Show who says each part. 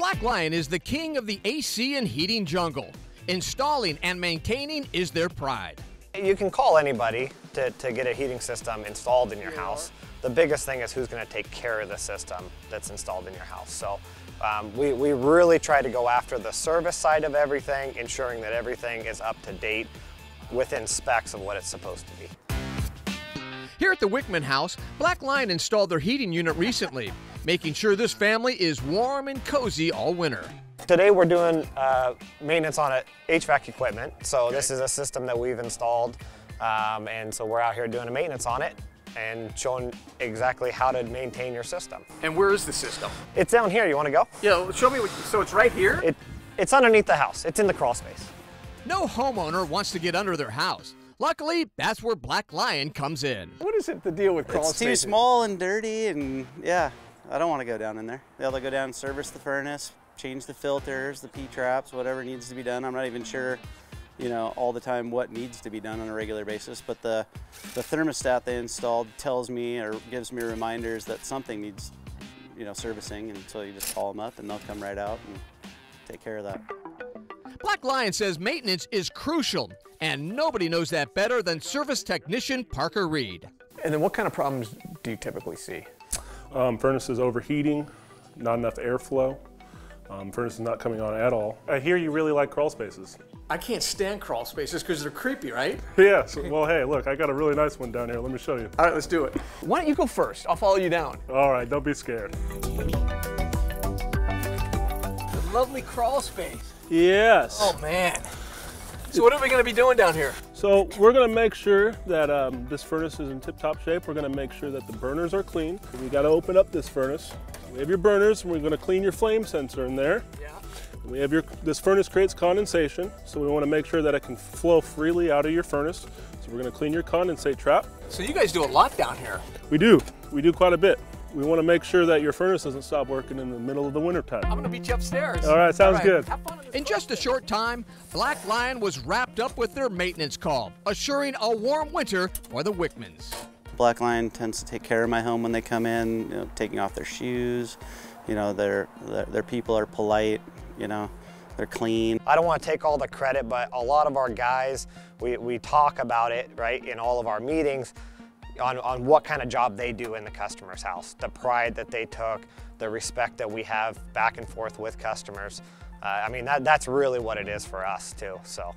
Speaker 1: Black Lion is the king of the AC and heating jungle. Installing and maintaining is their pride.
Speaker 2: You can call anybody to, to get a heating system installed in your house. The biggest thing is who's going to take care of the system that's installed in your house. So um, we, we really try to go after the service side of everything, ensuring that everything is up to date within specs of what it's supposed to be.
Speaker 1: Here at the Wickman House, Black Lion installed their heating unit recently, making sure this family is warm and cozy all winter.
Speaker 2: Today we're doing uh, maintenance on a HVAC equipment. So this is a system that we've installed um, and so we're out here doing a maintenance on it and showing exactly how to maintain your system.
Speaker 3: And where is the system?
Speaker 2: It's down here, you wanna go?
Speaker 3: Yeah, show me what, so it's right here?
Speaker 2: It, it's underneath the house, it's in the crawl space.
Speaker 1: No homeowner wants to get under their house. Luckily, that's where Black Lion comes in.
Speaker 3: What is it the deal with crawl space?
Speaker 4: It's too small and dirty, and yeah, I don't want to go down in there. They'll go down and service the furnace, change the filters, the P-traps, whatever needs to be done. I'm not even sure, you know, all the time what needs to be done on a regular basis, but the, the thermostat they installed tells me or gives me reminders that something needs, you know, servicing, and so you just call them up and they'll come right out and take care of that.
Speaker 1: Black Lion says maintenance is crucial, and nobody knows that better than service technician Parker Reed.
Speaker 3: And then what kind of problems do you typically see?
Speaker 5: Um, furnace is overheating, not enough airflow. Um, furnace is not coming on at all. I hear you really like crawl spaces.
Speaker 3: I can't stand crawl spaces because they're creepy, right?
Speaker 5: Yeah, so, well, hey, look, I got a really nice one down here. Let me show you.
Speaker 3: All right, let's do it. Why don't you go first? I'll follow you down.
Speaker 5: All right, don't be scared.
Speaker 3: The lovely crawl space.
Speaker 5: Yes.
Speaker 3: Oh man. So what are we going to be doing down here?
Speaker 5: So we're gonna make sure that um, this furnace is in tip-top shape. We're gonna make sure that the burners are clean. We gotta open up this furnace. We have your burners, and we're gonna clean your flame sensor in there.
Speaker 3: Yeah.
Speaker 5: We have your, this furnace creates condensation, so we wanna make sure that it can flow freely out of your furnace. So we're gonna clean your condensate trap.
Speaker 3: So you guys do a lot down here.
Speaker 5: We do, we do quite a bit. We wanna make sure that your furnace doesn't stop working in the middle of the winter time.
Speaker 3: I'm going to meet you upstairs.
Speaker 5: All right, sounds good.
Speaker 3: Have fun this
Speaker 1: In just a short time, Black Lion was wrapped up with their maintenance call, assuring a warm winter for the Wickmans.
Speaker 4: Black Lion tends to take care of my home when they come in, you know, taking off their shoes. You know, their, their, their people are polite, you know, they're clean.
Speaker 2: I don't want to take all the credit, but a lot of our guys, we, we talk about it, right, in all of our meetings on, on what kind of job they do in the customer's house, the pride that they took, the respect that we have back and forth with customers. Uh, I mean, that, that's really what it is for us too, so.